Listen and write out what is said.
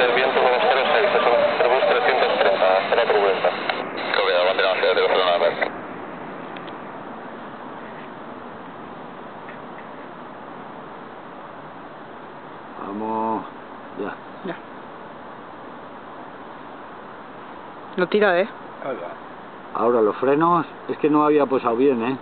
el viento con 06, es un Airbus 330, cero turbulencia. De Vamos, ya. Ya. No tira, ¿eh? Ahora los frenos, es que no había posado bien, ¿eh?